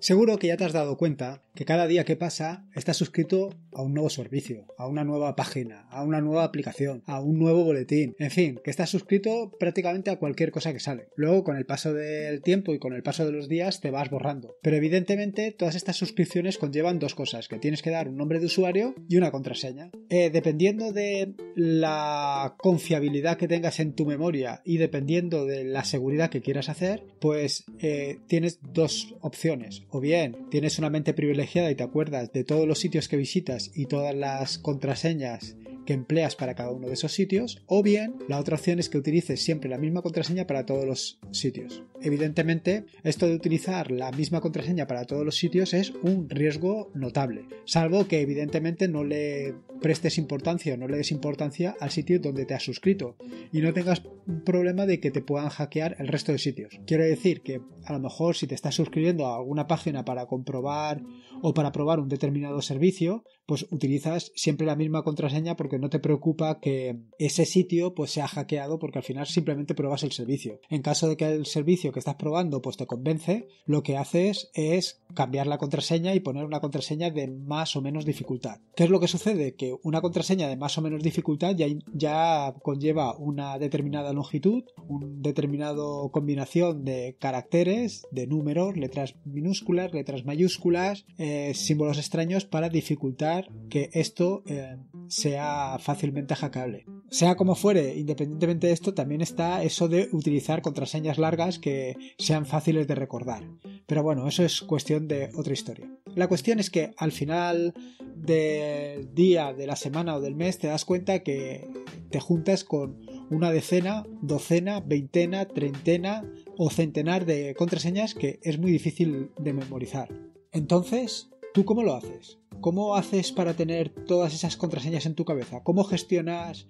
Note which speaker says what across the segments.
Speaker 1: Seguro que ya te has dado cuenta que cada día que pasa estás suscrito a un nuevo servicio, a una nueva página, a una nueva aplicación, a un nuevo boletín, en fin, que estás suscrito prácticamente a cualquier cosa que sale. Luego, con el paso del tiempo y con el paso de los días, te vas borrando. Pero evidentemente, todas estas suscripciones conllevan dos cosas, que tienes que dar un nombre de usuario y una contraseña. Eh, dependiendo de la confiabilidad que tengas en tu memoria y dependiendo de la seguridad que quieras hacer, pues eh, tienes dos opciones o bien tienes una mente privilegiada y te acuerdas de todos los sitios que visitas y todas las contraseñas que empleas para cada uno de esos sitios, o bien la otra opción es que utilices siempre la misma contraseña para todos los sitios. Evidentemente, esto de utilizar la misma contraseña para todos los sitios es un riesgo notable, salvo que evidentemente no le prestes importancia o no le des importancia al sitio donde te has suscrito y no tengas un problema de que te puedan hackear el resto de sitios. Quiero decir que a lo mejor si te estás suscribiendo a alguna página para comprobar o para probar un determinado servicio, pues utilizas siempre la misma contraseña porque no te preocupa que ese sitio pues sea hackeado porque al final simplemente pruebas el servicio. En caso de que el servicio que estás probando pues te convence, lo que haces es cambiar la contraseña y poner una contraseña de más o menos dificultad. ¿Qué es lo que sucede? Que una contraseña de más o menos dificultad ya, ya conlleva una determinada longitud, una determinada combinación de caracteres, de números, letras minúsculas, letras mayúsculas, eh, símbolos extraños para dificultar que esto eh, sea fácilmente hackeable. Sea como fuere, independientemente de esto, también está eso de utilizar contraseñas largas que sean fáciles de recordar. Pero bueno, eso es cuestión de otra historia. La cuestión es que al final del día, de la semana o del mes te das cuenta que te juntas con una decena, docena, veintena, treintena o centenar de contraseñas que es muy difícil de memorizar. Entonces, ¿tú cómo lo haces? ¿Cómo haces para tener todas esas contraseñas en tu cabeza? ¿Cómo gestionas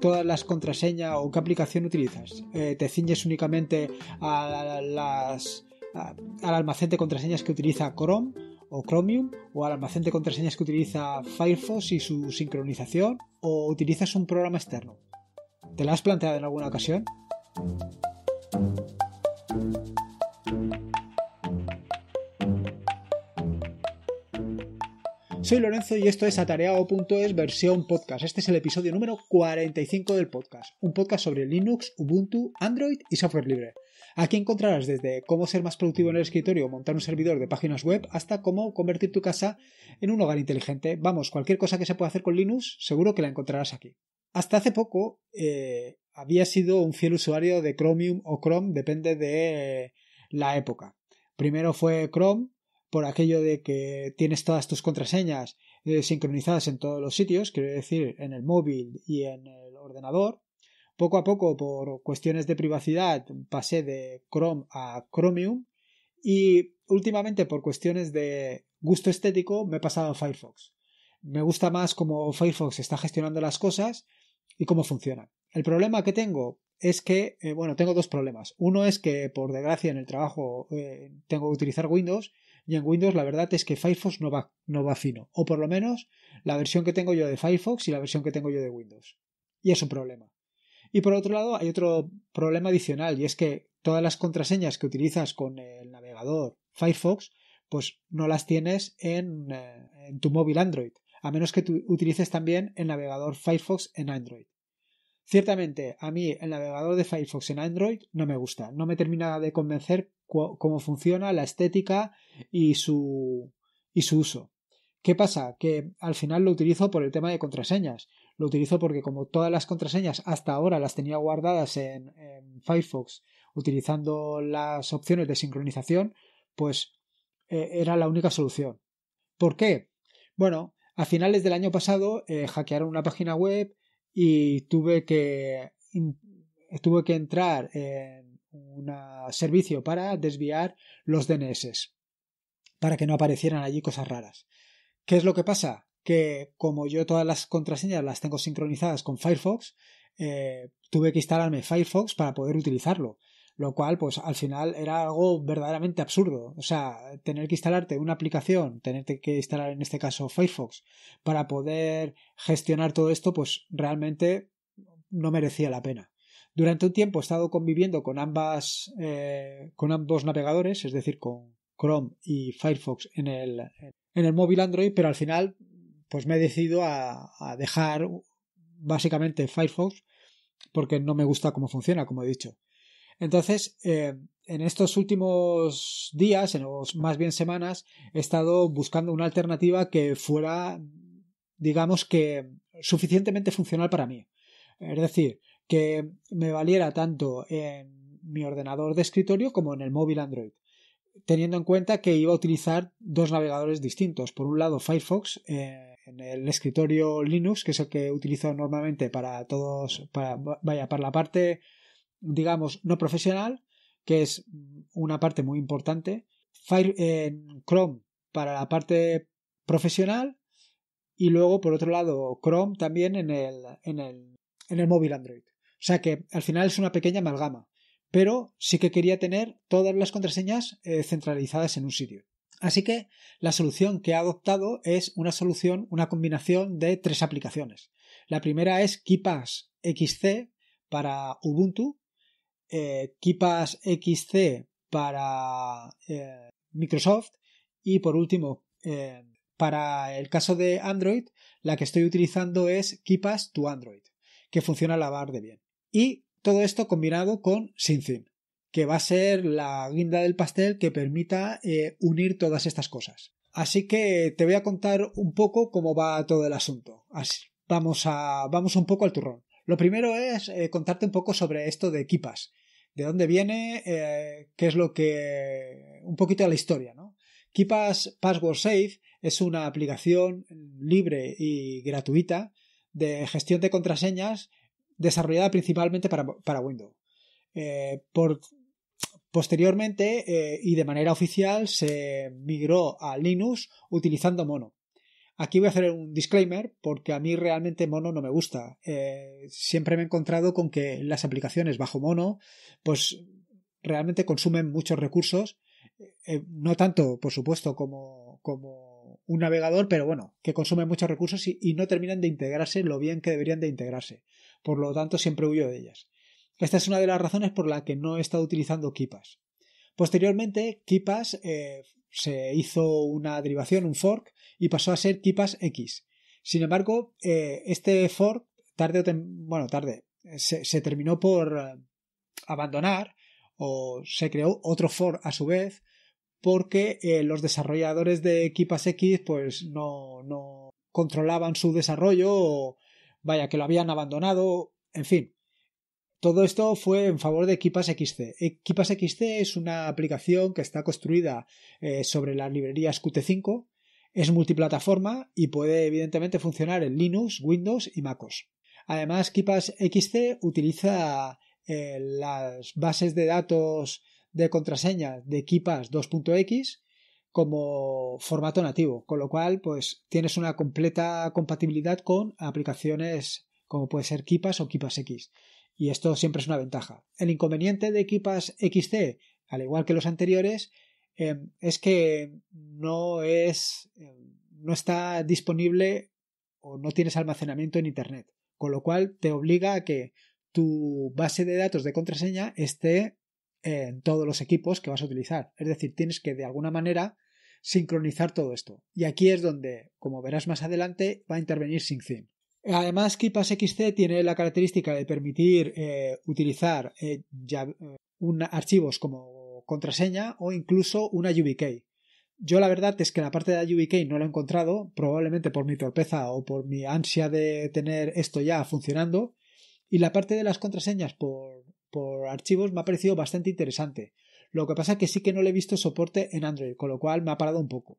Speaker 1: todas las contraseñas o qué aplicación utilizas? Eh, ¿Te ciñes únicamente al almacén de contraseñas que utiliza Chrome o Chromium o al almacén de contraseñas que utiliza Firefox y su sincronización o utilizas un programa externo? ¿Te lo has planteado en alguna ocasión? Soy Lorenzo y esto es atareado.es versión podcast. Este es el episodio número 45 del podcast, un podcast sobre Linux, Ubuntu, Android y software libre. Aquí encontrarás desde cómo ser más productivo en el escritorio o montar un servidor de páginas web hasta cómo convertir tu casa en un hogar inteligente. Vamos, cualquier cosa que se pueda hacer con Linux, seguro que la encontrarás aquí. Hasta hace poco eh, había sido un fiel usuario de Chromium o Chrome, depende de la época. Primero fue Chrome, por aquello de que tienes todas tus contraseñas eh, sincronizadas en todos los sitios, quiero decir, en el móvil y en el ordenador. Poco a poco, por cuestiones de privacidad, pasé de Chrome a Chromium y últimamente por cuestiones de gusto estético me he pasado a Firefox. Me gusta más cómo Firefox está gestionando las cosas y cómo funciona. El problema que tengo es que, eh, bueno, tengo dos problemas. Uno es que, por desgracia, en el trabajo eh, tengo que utilizar Windows y en Windows la verdad es que Firefox no va, no va fino. O por lo menos la versión que tengo yo de Firefox y la versión que tengo yo de Windows. Y es un problema. Y por otro lado hay otro problema adicional y es que todas las contraseñas que utilizas con el navegador Firefox pues no las tienes en, eh, en tu móvil Android, a menos que tú utilices también el navegador Firefox en Android. Ciertamente, a mí el navegador de Firefox en Android no me gusta, no me termina de convencer cómo funciona, la estética y su, y su uso. ¿Qué pasa? Que al final lo utilizo por el tema de contraseñas. Lo utilizo porque como todas las contraseñas hasta ahora las tenía guardadas en, Firefox utilizando las opciones de sincronización, pues eh, era la única solución. ¿Por qué? Bueno, a finales del año pasado eh, hackearon una página web y tuve que, tuve que entrar en un servicio para desviar los DNS, para que no aparecieran allí cosas raras. ¿Qué es lo que pasa? Que como yo todas las contraseñas las tengo sincronizadas con Firefox, eh, tuve que instalarme Firefox para poder utilizarlo. Lo cual, pues al final era algo verdaderamente absurdo. O sea, tener que instalarte una aplicación, tener que instalar en este caso Firefox, para poder gestionar todo esto, pues realmente no merecía la pena. Durante un tiempo he estado conviviendo con ambas, eh, con ambos navegadores, es decir, con Chrome y Firefox en el, en el móvil Android, pero al final pues me he decidido a, dejar básicamente Firefox porque no me gusta cómo funciona, como he dicho. Entonces, eh, en estos últimos días, en más bien semanas, he estado buscando una alternativa que fuera, digamos que, suficientemente funcional para mí. Es decir, que me valiera tanto en mi ordenador de escritorio como en el móvil Android teniendo en cuenta que iba a utilizar dos navegadores distintos. Por un lado, Firefox eh, en el escritorio Linux, que es el que utilizo normalmente para todos, para, vaya, para la parte, digamos, no profesional, que es una parte muy importante. Fire, en Chrome para la parte profesional y luego, por otro lado, Chrome también en el, en el, en el móvil Android. O sea que al final es una pequeña amalgama pero sí que quería tener todas las contraseñas eh, centralizadas en un sitio. Así que la solución que he adoptado es una solución, una combinación de tres aplicaciones. La primera es KeePass XC para Ubuntu, eh, KeePass XC para eh, Microsoft y por último, eh, para el caso de Android, la que estoy utilizando es KeePass to Android, que funciona a la bar de bien. Y todo esto combinado con SyncTheme, que va a ser la guinda del pastel que permita eh, unir todas estas cosas. Así que te voy a contar un poco cómo va todo el asunto. vamos, a, vamos un poco al turrón. Lo primero es contarte un poco sobre esto de Kipas. De dónde viene, eh, qué es lo que. un poquito de la historia, ¿no? Kipas Password Safe es una aplicación libre y gratuita de gestión de contraseñas desarrollada principalmente para, Windows. Eh, posteriormente eh, y de manera oficial se migró a Linux utilizando Mono. Aquí voy a hacer un disclaimer porque a mí realmente Mono no me gusta. Eh, siempre me he encontrado con que las aplicaciones bajo Mono pues realmente consumen muchos recursos. no tanto, por supuesto, como, como un navegador, pero bueno, que consumen muchos recursos y, no terminan de integrarse lo bien que deberían de integrarse por lo tanto siempre huyo de ellas. Esta es una de las razones por la que no he estado utilizando Kipas. Posteriormente, Kipas eh, se hizo una derivación, un fork, y pasó a ser Kipas X. Sin embargo, eh, este fork, tarde o bueno, tarde, se, terminó por eh, abandonar o se creó otro fork a su vez porque los desarrolladores de Kipas X pues no, no controlaban su desarrollo o vaya, que lo habían abandonado, en fin. Todo esto fue en favor de Kipas XC. Kipas XC es una aplicación que está construida eh, sobre las librerías Qt5, es multiplataforma y puede evidentemente funcionar en Linux, Windows y MacOS. Además, Kipas XC utiliza eh, las bases de datos de contraseña de Kipas 2.x como formato nativo, con lo cual pues tienes una completa compatibilidad con aplicaciones como puede ser Kipas o Kipas X. Y esto siempre es una ventaja. El inconveniente de Kipas XC, al igual que los anteriores, em, es que no es em, no está disponible o no tienes almacenamiento en internet, con lo cual te obliga a que tu base de datos de contraseña esté en todos los equipos que vas a utilizar. Es decir, tienes que de alguna manera sincronizar todo esto. Y aquí es donde, como verás más adelante, va a intervenir SyncTheme. Además, KeePass XC tiene la característica de permitir eh, utilizar eh, eh, archivos como contraseña o incluso una UBK. Yo la verdad es que la parte de la UBK no la he encontrado, probablemente por mi torpeza o por mi ansia de tener esto ya funcionando. Y la parte de las contraseñas por, por archivos me ha parecido bastante interesante. Lo que pasa es que sí que no le he visto soporte en Android, con lo cual me ha parado un poco.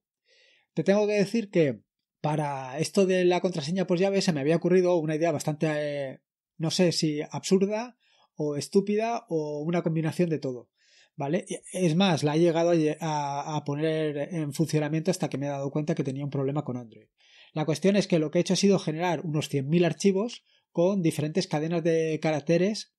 Speaker 1: Te tengo que decir que para esto de la contraseña por llave se me había ocurrido una idea bastante, eh, no sé si absurda o estúpida o una combinación de todo. ¿Vale? Es más, la he llegado a, poner en funcionamiento hasta que me he dado cuenta que tenía un problema con Android. La cuestión es que lo que he hecho ha sido generar unos 100.000 archivos con diferentes cadenas de caracteres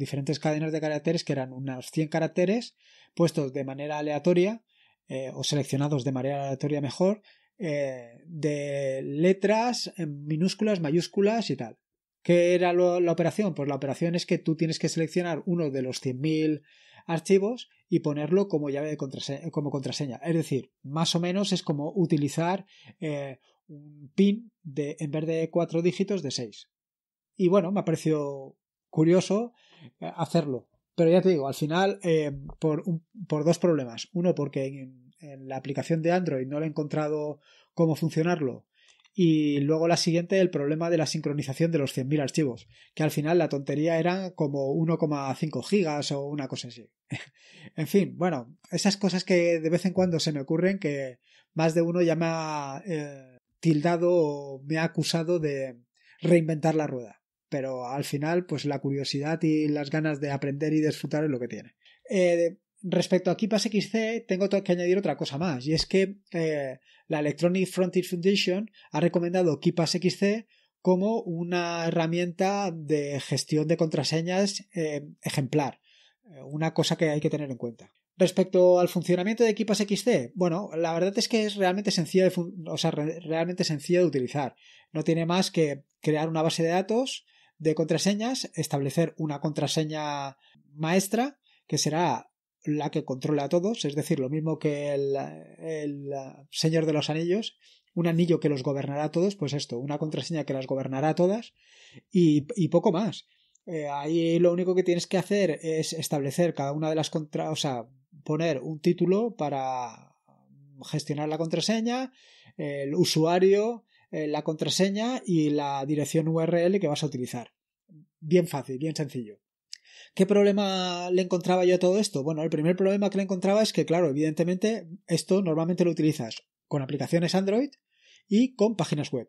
Speaker 1: diferentes cadenas de caracteres que eran unos 100 caracteres puestos de manera aleatoria eh, o seleccionados de manera aleatoria mejor eh, de letras minúsculas, mayúsculas y tal. ¿Qué era la operación? Pues la operación es que tú tienes que seleccionar uno de los 100.000 archivos y ponerlo como llave de contraseña, como contraseña. Es decir, más o menos es como utilizar eh, un PIN de, en vez de cuatro dígitos de seis. Y bueno, me ha parecido curioso eh, hacerlo. Pero ya te digo, al final, eh, por, por dos problemas. Uno, porque en, en, la aplicación de Android no le he encontrado cómo funcionarlo y luego la siguiente, el problema de la sincronización de los 100.000 archivos, que al final la tontería era como 1,5 gigas o una cosa así. en fin, bueno, esas cosas que de vez en cuando se me ocurren que más de uno ya me ha eh, tildado o me ha acusado de reinventar la rueda. Pero al final, pues la curiosidad y las ganas de aprender y disfrutar es lo que tiene. Eh, respecto a KeePass XC, tengo que añadir otra cosa más, y es que eh, la Electronic Frontier Foundation ha recomendado KeePass XC como una herramienta de gestión de contraseñas eh, ejemplar, eh, una cosa que hay que tener en cuenta. Respecto al funcionamiento de KeePass XC, bueno, la verdad es que es realmente sencillo de, o sea, realmente sencillo de utilizar. No tiene más que crear una base de datos de contraseñas, establecer una contraseña maestra, que será la que controla a todos, es decir, lo mismo que el, el, Señor de los Anillos, un anillo que los gobernará a todos, pues esto, una contraseña que las gobernará a todas y, poco más. Eh, ahí lo único que tienes que hacer es establecer cada una de las contra, o sea, poner un título para gestionar la contraseña, el usuario, eh, la contraseña y la dirección URL que vas a utilizar. Bien fácil, bien sencillo. ¿Qué problema le encontraba yo todo esto? Bueno, el primer problema que le encontraba es que, claro, evidentemente esto normalmente lo utilizas con aplicaciones Android y con páginas web.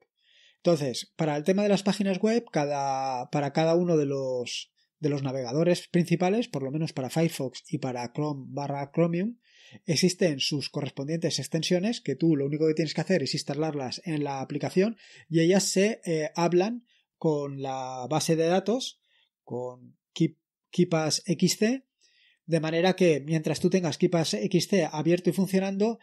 Speaker 1: Entonces, para el tema de las páginas web, cada, para cada uno de los, de los navegadores principales, por lo menos para Firefox y para Chrome barra Chromium, existen sus correspondientes extensiones que tú lo único que tienes que hacer es instalarlas en la aplicación y ellas se eh, hablan con la base de datos, con Keep KeePass XC, de manera que mientras tú tengas KeePass XC abierto y funcionando,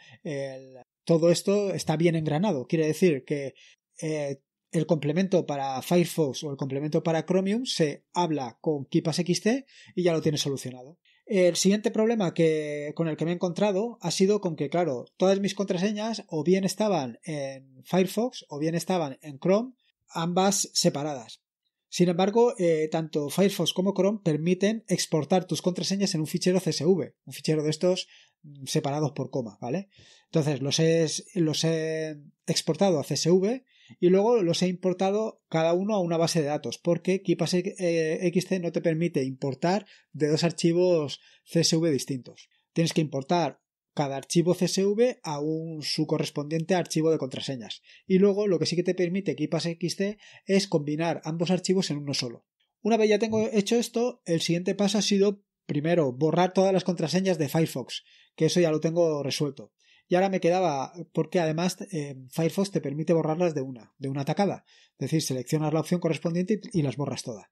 Speaker 1: todo esto está bien engranado. Quiere decir que eh, el complemento para Firefox o el complemento para Chromium se habla con KeePass XC y ya lo tienes solucionado. El siguiente problema que, con el que me he encontrado ha sido con que, claro, todas mis contraseñas o bien estaban en Firefox o bien estaban en Chrome, ambas separadas. Sin embargo, eh, tanto Firefox como Chrome permiten exportar tus contraseñas en un fichero CSV, un fichero de estos mm, separados por coma, ¿vale? Entonces los he, los he exportado a CSV y luego los he importado cada uno a una base de datos, porque KeePass eh, no te permite importar de dos archivos CSV distintos. Tienes que importar cada archivo CSV a un su correspondiente archivo de contraseñas. Y luego lo que sí que te permite KeePass XC es combinar ambos archivos en uno solo. Una vez ya tengo hecho esto, el siguiente paso ha sido primero borrar todas las contraseñas de Firefox, que eso ya lo tengo resuelto. Y ahora me quedaba, porque además eh, Firefox te permite borrarlas de una, de una tacada. Es decir, seleccionas la opción correspondiente y las borras todas.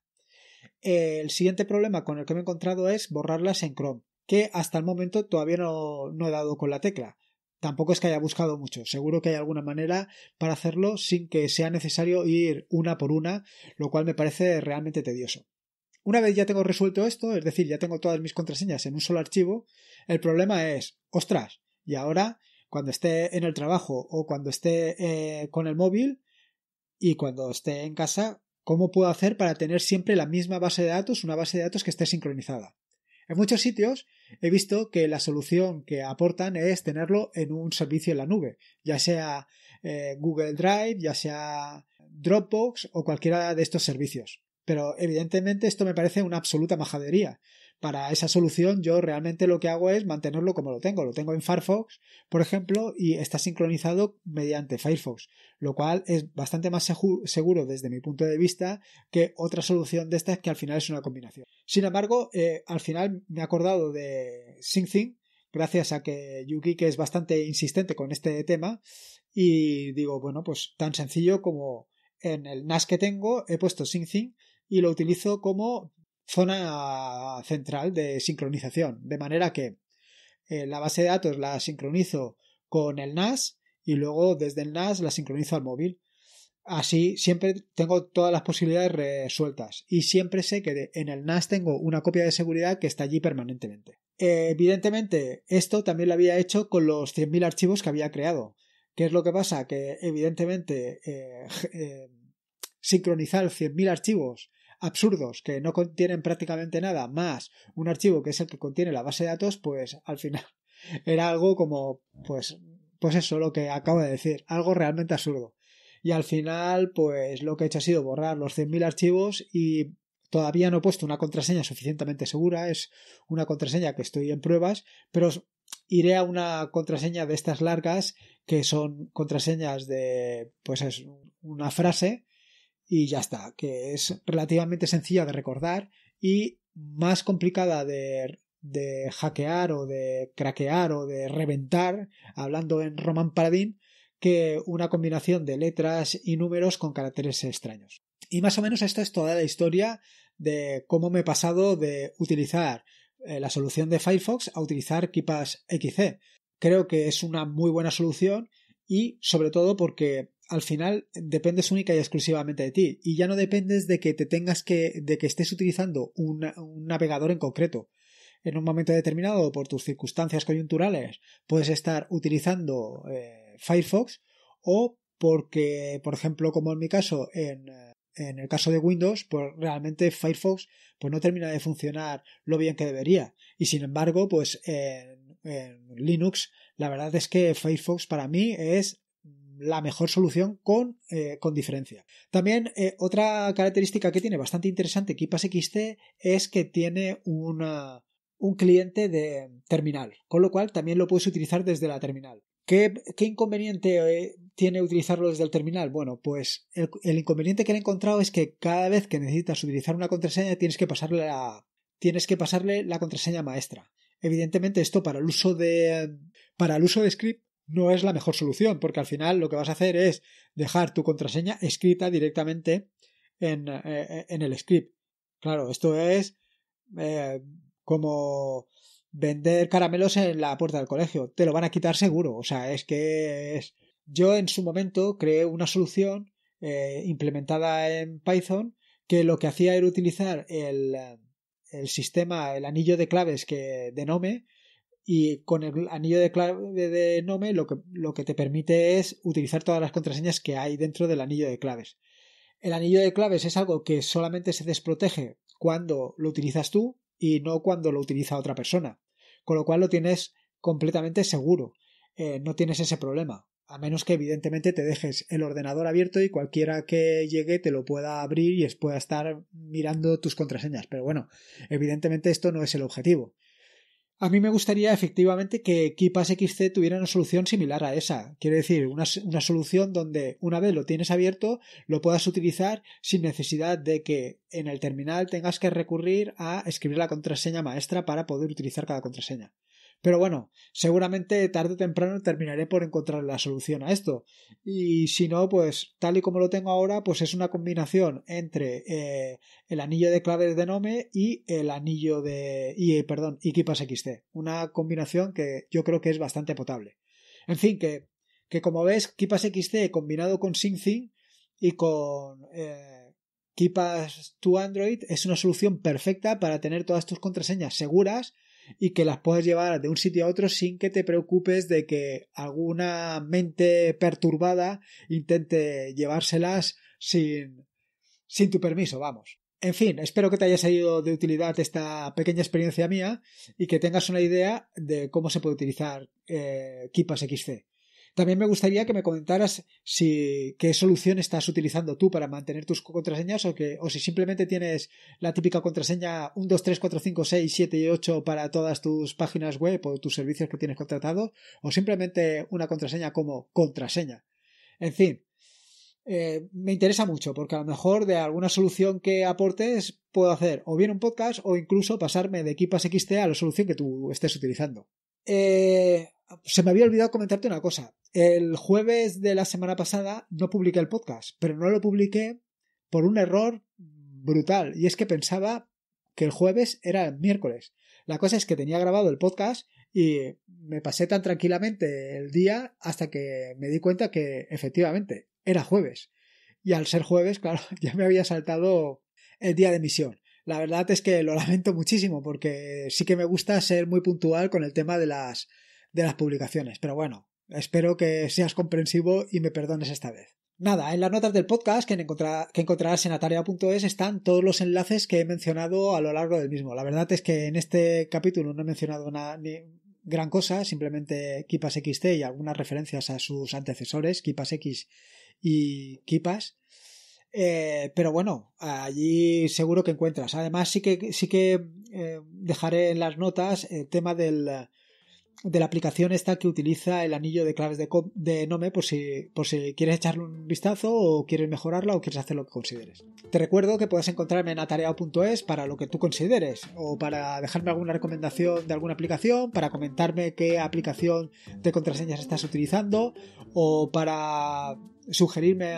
Speaker 1: El siguiente problema con el que me he encontrado es borrarlas en Chrome que hasta el momento todavía no, he dado con la tecla. Tampoco es que haya buscado mucho, seguro que hay alguna manera para hacerlo sin que sea necesario ir una por una, lo cual me parece realmente tedioso. Una vez ya tengo resuelto esto, es decir, ya tengo todas mis contraseñas en un solo archivo, el problema es, ostras, y ahora, cuando esté en el trabajo o cuando esté eh, con el móvil y cuando esté en casa, ¿cómo puedo hacer para tener siempre la misma base de datos, una base de datos que esté sincronizada? En muchos sitios he visto que la solución que aportan es tenerlo en un servicio en la nube, ya sea eh, Google Drive, ya sea Dropbox o cualquiera de estos servicios. Pero evidentemente esto me parece una absoluta majadería, para esa solución yo realmente lo que hago es mantenerlo como lo tengo. Lo tengo en Firefox, por ejemplo, y está sincronizado mediante Firefox, lo cual es bastante más seguro desde mi punto de vista que otra solución de estas que al final es una combinación. Sin embargo, eh, al final me he acordado de SyncThing, gracias a que Yuki que es bastante insistente con este tema y digo, bueno, pues tan sencillo como en el NAS que tengo he puesto SyncThing y lo utilizo como zona central de sincronización, de manera que eh, la base de datos la sincronizo con el NAS y luego desde el NAS la sincronizo al móvil. Así siempre tengo todas las posibilidades resueltas y siempre sé que en el NAS tengo una copia de seguridad que está allí permanentemente. Evidentemente, esto también lo había hecho con los 100.000 archivos que había creado. ¿Qué es lo que pasa? Que evidentemente eh, eh, sincronizar 100.000 archivos absurdos que no contienen prácticamente nada más un archivo que es el que contiene la base de datos, pues al final era algo como, pues, pues eso, lo que acabo de decir, algo realmente absurdo. Y al final, pues lo que he hecho ha sido borrar los 100.000 archivos y todavía no he puesto una contraseña suficientemente segura, es una contraseña que estoy en pruebas, pero iré a una contraseña de estas largas que son contraseñas de, pues es una frase y ya está, que es relativamente sencilla de recordar y más complicada de, de hackear o de craquear o de reventar, hablando en Roman Paradin, que una combinación de letras y números con caracteres extraños. Y más o menos esta es toda la historia de cómo me he pasado de utilizar eh, la solución de Firefox a utilizar KeePass XC. Creo que es una muy buena solución y sobre todo porque al final dependes única y exclusivamente de ti. Y ya no dependes de que te tengas que de que estés utilizando un, navegador en concreto. En un momento determinado por tus circunstancias coyunturales puedes estar utilizando eh, Firefox o porque por ejemplo como en mi caso en, en el caso de Windows pues realmente Firefox pues no termina de funcionar lo bien que debería. Y sin embargo pues en, en Linux la verdad es que Firefox para mí es la mejor solución con, eh, con diferencia. También eh, otra característica que tiene bastante interesante KeePass XT es que tiene una, un cliente de terminal, con lo cual también lo puedes utilizar desde la terminal. ¿Qué, qué inconveniente eh, tiene utilizarlo desde el terminal? Bueno, pues el, el, inconveniente que he encontrado es que cada vez que necesitas utilizar una contraseña tienes que pasarle la, tienes que pasarle la contraseña maestra. Evidentemente esto para el uso de para el uso de script no es la mejor solución, porque al final lo que vas a hacer es dejar tu contraseña escrita directamente en, eh, en el script. Claro, esto es eh, como vender caramelos en la puerta del colegio. Te lo van a quitar seguro. O sea, es que es. Yo en su momento creé una solución eh, implementada en Python que lo que hacía era utilizar el, el sistema, el anillo de claves que de Nome y con el anillo de clave de Nome lo que, lo que te permite es utilizar todas las contraseñas que hay dentro del anillo de claves. El anillo de claves es algo que solamente se desprotege cuando lo utilizas tú y no cuando lo utiliza otra persona, con lo cual lo tienes completamente seguro, eh, no tienes ese problema, a menos que evidentemente te dejes el ordenador abierto y cualquiera que llegue te lo pueda abrir y pueda estar mirando tus contraseñas, pero bueno, evidentemente esto no es el objetivo. A mí me gustaría efectivamente que KeePass XC tuviera una solución similar a esa. Quiere decir, una, una, solución donde una vez lo tienes abierto, lo puedas utilizar sin necesidad de que en el terminal tengas que recurrir a escribir la contraseña maestra para poder utilizar cada contraseña. Pero bueno, seguramente tarde o temprano terminaré por encontrar la solución a esto. Y si no, pues tal y como lo tengo ahora, pues es una combinación entre eh, el anillo de claves de Nome y el anillo de. y perdón, y XT. Una combinación que yo creo que es bastante potable. En fin, que, que como ves, Kipas XT combinado con SyncThing y con eh, Kipas to Android es una solución perfecta para tener todas tus contraseñas seguras y que las puedes llevar de un sitio a otro sin que te preocupes de que alguna mente perturbada intente llevárselas sin, sin tu permiso, vamos. En fin, espero que te haya sido de utilidad esta pequeña experiencia mía y que tengas una idea de cómo se puede utilizar eh, Kipas XC. También me gustaría que me comentaras si qué solución estás utilizando tú para mantener tus contraseñas o que o si simplemente tienes la típica contraseña 1 2 3 4 5 6 7 y 8 para todas tus páginas web o tus servicios que tienes contratado o simplemente una contraseña como contraseña. En fin, eh, me interesa mucho porque a lo mejor de alguna solución que aportes puedo hacer o bien un podcast o incluso pasarme de Equipas XT a la solución que tú estés utilizando. Eh, se me había olvidado comentarte una cosa. El jueves de la semana pasada no publiqué el podcast, pero no lo publiqué por un error brutal. Y es que pensaba que el jueves era el miércoles. La cosa es que tenía grabado el podcast y me pasé tan tranquilamente el día hasta que me di cuenta que efectivamente era jueves. Y al ser jueves, claro, ya me había saltado el día de emisión. La verdad es que lo lamento muchísimo porque sí que me gusta ser muy puntual con el tema de las, de las publicaciones. Pero bueno, espero que seas comprensivo y me perdones esta vez. Nada, en las notas del podcast que, encontrarás en atarea.es están todos los enlaces que he mencionado a lo largo del mismo. La verdad es que en este capítulo no he mencionado ni gran cosa, simplemente Kipas XT y algunas referencias a sus antecesores, Kipas X y Kipas. Eh, pero bueno, allí seguro que encuentras. Además, sí que, sí que eh, dejaré en las notas el tema del, de la aplicación esta que utiliza el anillo de claves de, de, Nome por si, por si quieres echarle un vistazo o quieres mejorarla o quieres hacer lo que consideres. Te recuerdo que puedes encontrarme en atareado.es para lo que tú consideres o para dejarme alguna recomendación de alguna aplicación, para comentarme qué aplicación de contraseñas estás utilizando o para sugerirme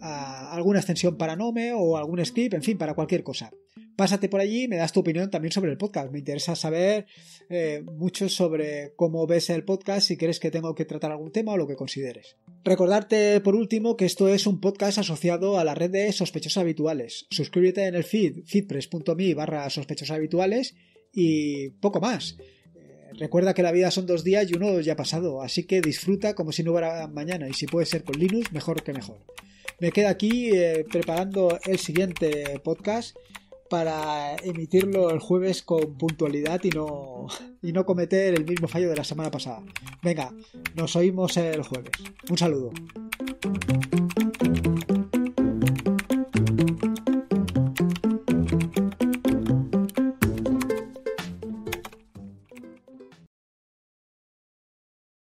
Speaker 1: alguna extensión para Nome o algún script, en fin, para cualquier cosa. Pásate por allí y me das tu opinión también sobre el podcast. Me interesa saber eh, mucho sobre cómo ves el podcast, si quieres que tengo que tratar algún tema o lo que consideres. Recordarte por último que esto es un podcast asociado a la red de sospechosos habituales. Suscríbete en el feed feedpress.me barra sospechosos habituales y poco más. Eh, recuerda que la vida son dos días y uno ya ha pasado, así que disfruta como si no hubiera mañana y si puede ser con Linux, mejor que mejor. Me quedo aquí eh, preparando el siguiente podcast para emitirlo el jueves con puntualidad y no, y no cometer el mismo fallo de la semana pasada. Venga, nos oímos el jueves. Un saludo.